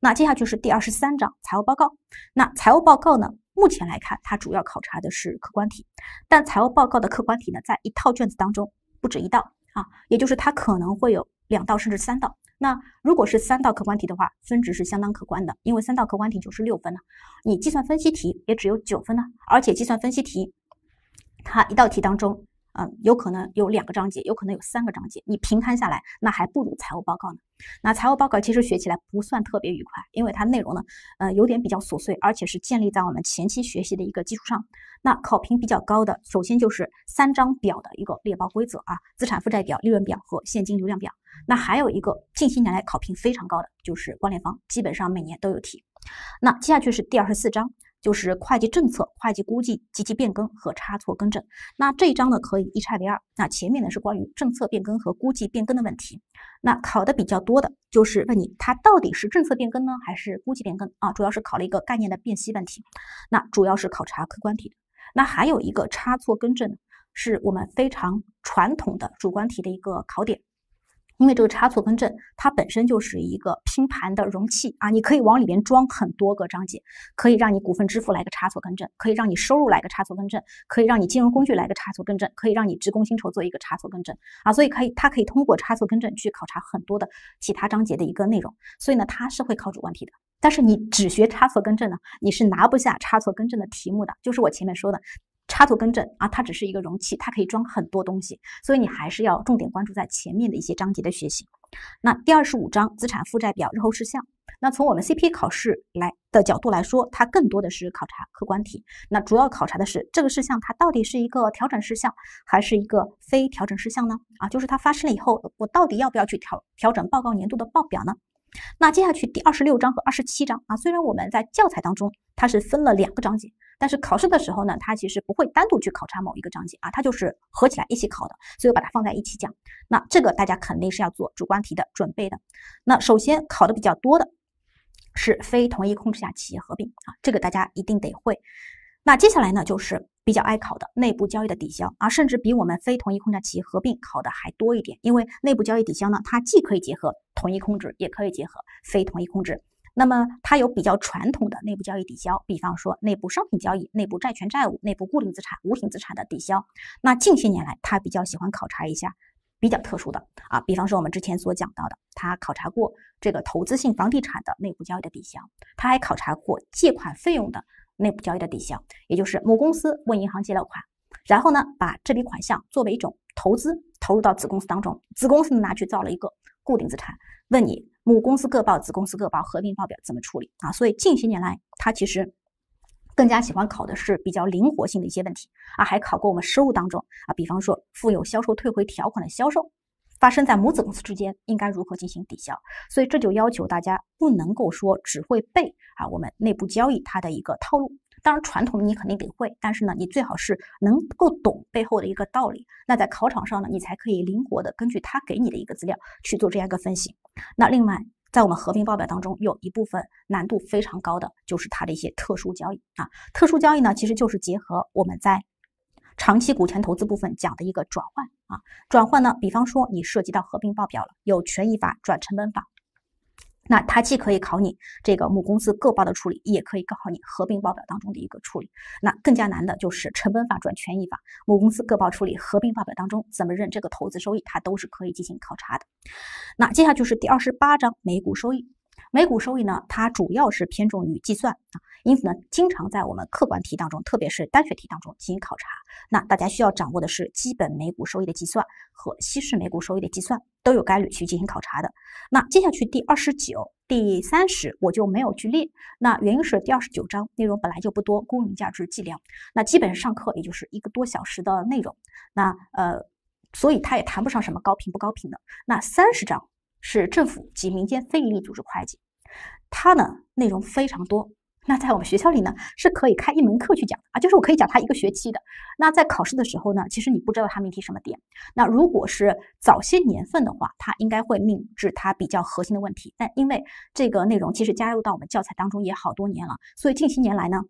那接下去是第二十三章财务报告。那财务报告呢？目前来看，它主要考察的是客观题，但财务报告的客观题呢，在一套卷子当中不止一道啊，也就是它可能会有两道甚至三道。那如果是三道客观题的话，分值是相当可观的，因为三道客观题就是六分呢，你计算分析题也只有九分呢，而且计算分析题它一道题当中。嗯，有可能有两个章节，有可能有三个章节，你平摊下来，那还不如财务报告呢。那财务报告其实学起来不算特别愉快，因为它内容呢，呃，有点比较琐碎，而且是建立在我们前期学习的一个基础上。那考评比较高的，首先就是三张表的一个列报规则啊，资产负债表、利润表和现金流量表。那还有一个近些年来考评非常高的，就是关联方，基本上每年都有题。那接下去是第二十四章。就是会计政策、会计估计及其变更和差错更正。那这一章呢，可以一拆为二。那前面呢是关于政策变更和估计变更的问题。那考的比较多的就是问你，它到底是政策变更呢，还是估计变更啊？主要是考了一个概念的辨析问题。那主要是考察客观题。那还有一个差错更正，是我们非常传统的主观题的一个考点。因为这个差错更正，它本身就是一个拼盘的容器啊，你可以往里面装很多个章节，可以让你股份支付来个差错更正，可以让你收入来个差错更正，可以让你金融工具来个差错更正，可以让你职工薪酬做一个差错更正啊，所以可以，它可以通过差错更正去考察很多的其他章节的一个内容，所以呢，它是会考主观题的。但是你只学差错更正呢，你是拿不下差错更正的题目的，就是我前面说的。差错更正啊，它只是一个容器，它可以装很多东西，所以你还是要重点关注在前面的一些章节的学习。那第二十五章资产负债表日后事项，那从我们 CPA 考试来的角度来说，它更多的是考察客观题。那主要考察的是这个事项它到底是一个调整事项还是一个非调整事项呢？啊，就是它发生了以后，我到底要不要去调调整报告年度的报表呢？那接下去第二十六章和二十七章啊，虽然我们在教材当中它是分了两个章节。但是考试的时候呢，它其实不会单独去考察某一个章节啊，它就是合起来一起考的，所以我把它放在一起讲。那这个大家肯定是要做主观题的准备的。那首先考的比较多的是非同一控制下企业合并啊，这个大家一定得会。那接下来呢，就是比较爱考的内部交易的抵消啊，甚至比我们非同一控制下企业合并考的还多一点，因为内部交易抵消呢，它既可以结合同一控制，也可以结合非同一控制。那么它有比较传统的内部交易抵消，比方说内部商品交易、内部债权债务、内部固定资产、无形资产的抵消。那近些年来，它比较喜欢考察一下比较特殊的啊，比方说我们之前所讲到的，它考察过这个投资性房地产的内部交易的抵消，它还考察过借款费用的内部交易的抵消，也就是母公司问银行借了款，然后呢把这笔款项作为一种投资投入到子公司当中，子公司拿去造了一个固定资产，问你。母公司各报、子公司各报合并报表怎么处理啊？所以近些年来，他其实更加喜欢考的是比较灵活性的一些问题啊，还考过我们收入当中啊，比方说附有销售退回条款的销售发生在母子公司之间，应该如何进行抵消？所以这就要求大家不能够说只会背啊，我们内部交易它的一个套路。当然，传统的你肯定得会，但是呢，你最好是能够懂背后的一个道理。那在考场上呢，你才可以灵活的根据他给你的一个资料去做这样一个分析。那另外，在我们合并报表当中，有一部分难度非常高的就是它的一些特殊交易啊。特殊交易呢，其实就是结合我们在长期股权投资部分讲的一个转换啊。转换呢，比方说你涉及到合并报表了，有权益法转成本法。那它既可以考你这个母公司各报的处理，也可以考你合并报表当中的一个处理。那更加难的就是成本法转权益法，母公司各报处理合并报表当中怎么认这个投资收益，它都是可以进行考察的。那接下来就是第二十八章每股收益。每股收益呢，它主要是偏重于计算啊，因此呢，经常在我们客观题当中，特别是单选题当中进行考察。那大家需要掌握的是基本每股收益的计算和稀释每股收益的计算，都有概率去进行考察的。那接下去第二十九、第三十我就没有去列，那原因是第二十九章内容本来就不多，公允价值计量，那基本上课也就是一个多小时的内容，那呃，所以它也谈不上什么高频不高频的。那三十章。是政府及民间非营利组织会计，它呢内容非常多。那在我们学校里呢是可以开一门课去讲啊，就是我可以讲它一个学期的。那在考试的时候呢，其实你不知道它命题什么点。那如果是早些年份的话，它应该会命制它比较核心的问题。但因为这个内容其实加入到我们教材当中也好多年了，所以近些年来呢。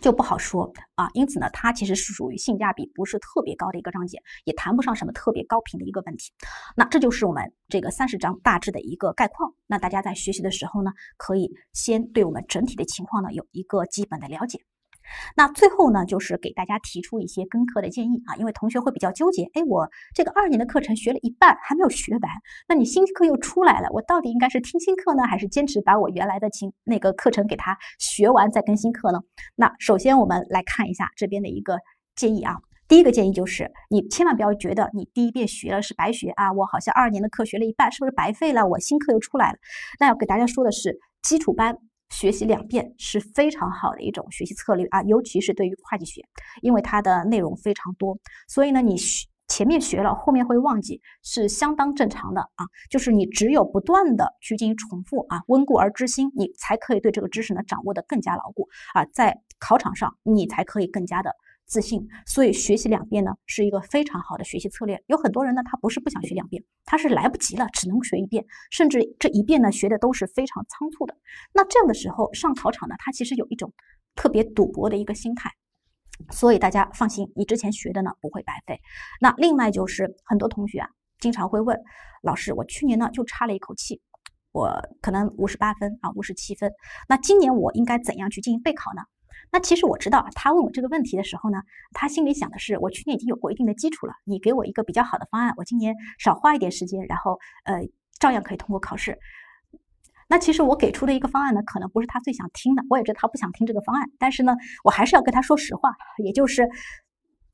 就不好说啊，因此呢，它其实是属于性价比不是特别高的一个章节，也谈不上什么特别高频的一个问题。那这就是我们这个三十章大致的一个概况。那大家在学习的时候呢，可以先对我们整体的情况呢有一个基本的了解。那最后呢，就是给大家提出一些跟课的建议啊，因为同学会比较纠结，哎，我这个二年的课程学了一半还没有学完，那你新课又出来了，我到底应该是听新课呢，还是坚持把我原来的情那个课程给他学完再更新课呢？那首先我们来看一下这边的一个建议啊，第一个建议就是，你千万不要觉得你第一遍学了是白学啊，我好像二年的课学了一半，是不是白费了？我新课又出来了。那要给大家说的是，基础班学习两遍是非常好的一种学习策略啊，尤其是对于会计学，因为它的内容非常多，所以呢，你学。前面学了，后面会忘记，是相当正常的啊。就是你只有不断的去进行重复啊，温故而知新，你才可以对这个知识呢掌握的更加牢固啊。在考场上，你才可以更加的自信。所以学习两遍呢，是一个非常好的学习策略。有很多人呢，他不是不想学两遍，他是来不及了，只能学一遍，甚至这一遍呢学的都是非常仓促的。那这样的时候上考场呢，他其实有一种特别赌博的一个心态。所以大家放心，你之前学的呢不会白费。那另外就是很多同学啊，经常会问老师，我去年呢就差了一口气，我可能五十八分啊，五十七分。那今年我应该怎样去进行备考呢？那其实我知道，他问我这个问题的时候呢，他心里想的是，我去年已经有过一定的基础了，你给我一个比较好的方案，我今年少花一点时间，然后呃，照样可以通过考试。那其实我给出的一个方案呢，可能不是他最想听的，我也知道他不想听这个方案，但是呢，我还是要跟他说实话，也就是，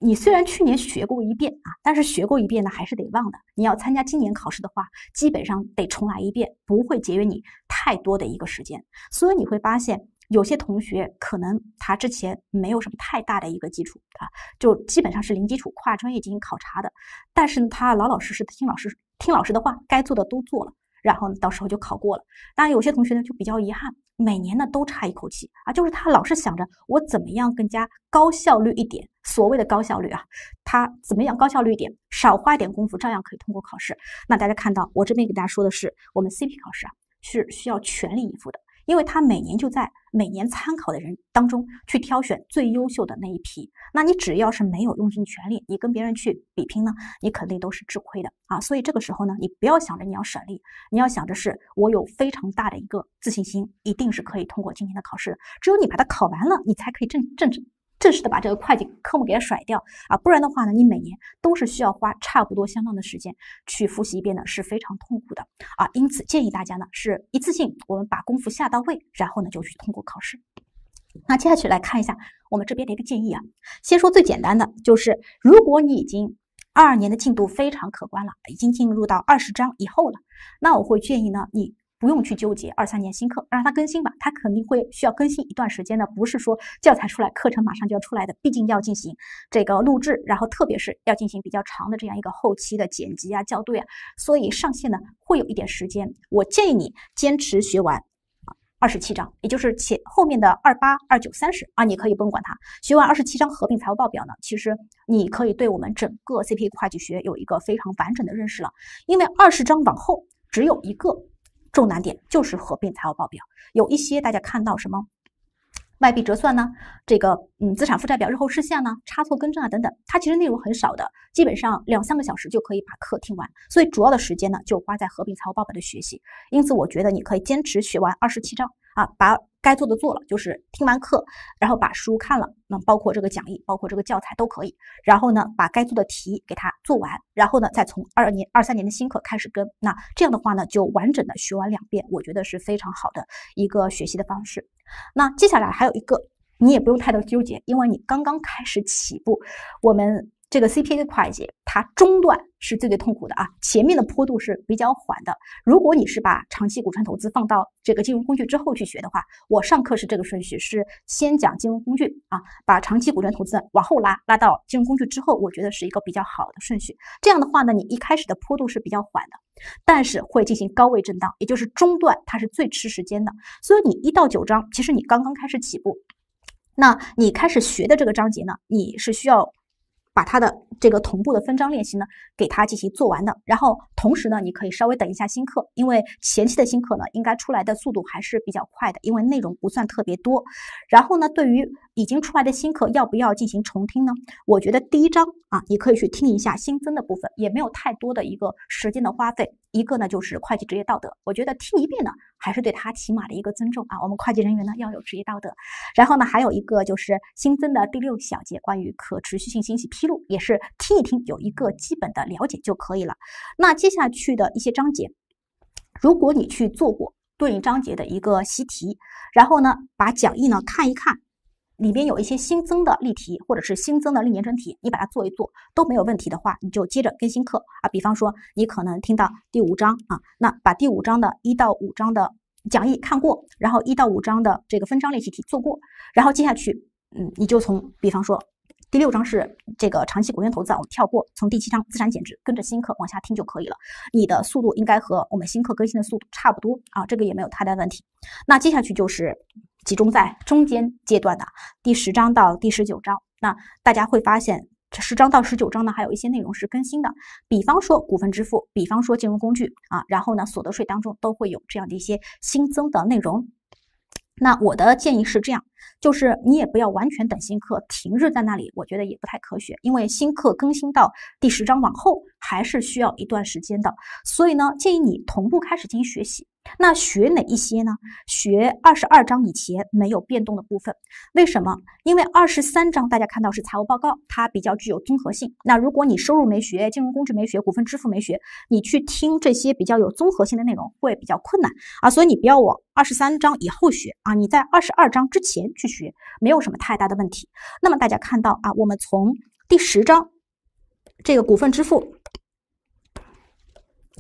你虽然去年学过一遍啊，但是学过一遍呢，还是得忘的。你要参加今年考试的话，基本上得重来一遍，不会节约你太多的一个时间。所以你会发现，有些同学可能他之前没有什么太大的一个基础啊，就基本上是零基础跨专业进行考察的，但是他老老实实听老师听老师的话，该做的都做了。然后，到时候就考过了。当然，有些同学呢就比较遗憾，每年呢都差一口气啊，就是他老是想着我怎么样更加高效率一点。所谓的高效率啊，他怎么样高效率一点，少花点功夫，照样可以通过考试。那大家看到我这边给大家说的是，我们 CP 考试啊是需要全力以赴的。因为他每年就在每年参考的人当中去挑选最优秀的那一批，那你只要是没有用尽全力，你跟别人去比拼呢，你肯定都是吃亏的啊。所以这个时候呢，你不要想着你要省力，你要想着是我有非常大的一个自信心，一定是可以通过今年的考试。只有你把它考完了，你才可以正正正。式的把这个会计科目给它甩掉啊，不然的话呢，你每年都是需要花差不多相当的时间去复习一遍的，是非常痛苦的啊。因此建议大家呢是一次性我们把功夫下到位，然后呢就去通过考试。那接下去来看一下我们这边的一个建议啊，先说最简单的，就是如果你已经二二年的进度非常可观了，已经进入到二十章以后了，那我会建议呢你。不用去纠结二三年新课，让它更新吧，它肯定会需要更新一段时间的，不是说教材出来，课程马上就要出来的，毕竟要进行这个录制，然后特别是要进行比较长的这样一个后期的剪辑啊、校对啊，所以上线呢会有一点时间。我建议你坚持学完二十七章，也就是前后面的二八、二九、三十啊，你可以不用管它，学完二十七章合并财务报表呢，其实你可以对我们整个 CPA 会计学有一个非常完整的认识了，因为二十章往后只有一个。重难点就是合并财务报表，有一些大家看到什么外币折算呢？这个嗯，资产负债表日后事项呢？差错更正啊等等，它其实内容很少的，基本上两三个小时就可以把课听完。所以主要的时间呢，就花在合并财务报表的学习。因此，我觉得你可以坚持学完二十七章啊，把。该做的做了，就是听完课，然后把书看了，那包括这个讲义，包括这个教材都可以。然后呢，把该做的题给它做完，然后呢，再从二年、二三年的新课开始跟。那这样的话呢，就完整的学完两遍，我觉得是非常好的一个学习的方式。那接下来还有一个，你也不用太多纠结，因为你刚刚开始起步，我们。这个 CPA 的会计，它中段是最最痛苦的啊，前面的坡度是比较缓的。如果你是把长期股权投资放到这个金融工具之后去学的话，我上课是这个顺序，是先讲金融工具啊，把长期股权投资往后拉，拉到金融工具之后，我觉得是一个比较好的顺序。这样的话呢，你一开始的坡度是比较缓的，但是会进行高位震荡，也就是中段它是最吃时间的。所以你一到九章，其实你刚刚开始起步，那你开始学的这个章节呢，你是需要。把它的这个同步的分章练习呢，给它进行做完的。然后同时呢，你可以稍微等一下新课，因为前期的新课呢，应该出来的速度还是比较快的，因为内容不算特别多。然后呢，对于已经出来的新课，要不要进行重听呢？我觉得第一章啊，你可以去听一下新增的部分，也没有太多的一个时间的花费。一个呢就是会计职业道德，我觉得听一遍呢，还是对他起码的一个尊重啊。我们会计人员呢要有职业道德。然后呢，还有一个就是新增的第六小节，关于可持续性信息披记录，也是听一听，有一个基本的了解就可以了。那接下去的一些章节，如果你去做过对应章节的一个习题，然后呢把讲义呢看一看。里边有一些新增的例题或者是新增的历年真题，你把它做一做都没有问题的话，你就接着更新课啊。比方说你可能听到第五章啊，那把第五章的一到五章的讲义看过，然后一到五章的这个分章练习题做过，然后接下去，嗯，你就从比方说。第六章是这个长期股权投资啊，我们跳过。从第七章资产减值，跟着新课往下听就可以了。你的速度应该和我们新课更新的速度差不多啊，这个也没有太大问题。那接下去就是集中在中间阶段的第十章到第十九章。那大家会发现，这十章到十九章呢，还有一些内容是更新的，比方说股份支付，比方说金融工具啊，然后呢，所得税当中都会有这样的一些新增的内容。那我的建议是这样。就是你也不要完全等新课停滞在那里，我觉得也不太科学，因为新课更新到第十章往后还是需要一段时间的，所以呢，建议你同步开始进行学习。那学哪一些呢？学二十二章以前没有变动的部分，为什么？因为二十三章大家看到是财务报告，它比较具有综合性。那如果你收入没学，金融工具没学，股份支付没学，你去听这些比较有综合性的内容会比较困难啊。所以你不要往二十三章以后学啊，你在二十二章之前去学，没有什么太大的问题。那么大家看到啊，我们从第十章这个股份支付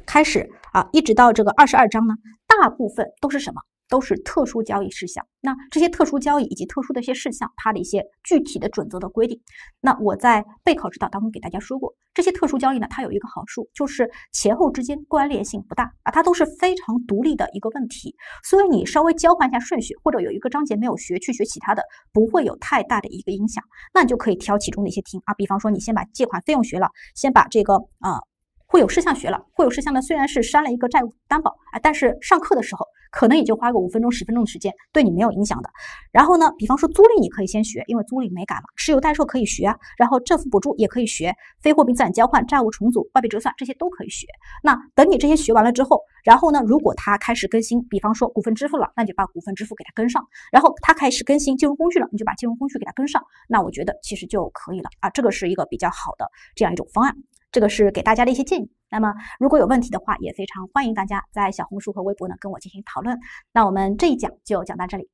开始啊，一直到这个二十二章呢。大部分都是什么？都是特殊交易事项。那这些特殊交易以及特殊的一些事项，它的一些具体的准则的规定，那我在备考指导当中给大家说过，这些特殊交易呢，它有一个好处，就是前后之间关联性不大啊，它都是非常独立的一个问题。所以你稍微交换一下顺序，或者有一个章节没有学，去学其他的，不会有太大的一个影响。那你就可以挑其中的一些听啊，比方说你先把借款费用学了，先把这个啊。会有事项学了，会有事项呢，虽然是删了一个债务担保啊，但是上课的时候可能也就花个五分钟、十分钟的时间，对你没有影响的。然后呢，比方说租赁你可以先学，因为租赁没改嘛。持有代售可以学，然后政府补助也可以学，非货币资产交换、债务重组、外币折算这些都可以学。那等你这些学完了之后，然后呢，如果它开始更新，比方说股份支付了，那就把股份支付给它跟上。然后它开始更新金融工具了，你就把金融工具给它跟上。那我觉得其实就可以了啊，这个是一个比较好的这样一种方案。这个是给大家的一些建议。那么，如果有问题的话，也非常欢迎大家在小红书和微博呢跟我进行讨论。那我们这一讲就讲到这里。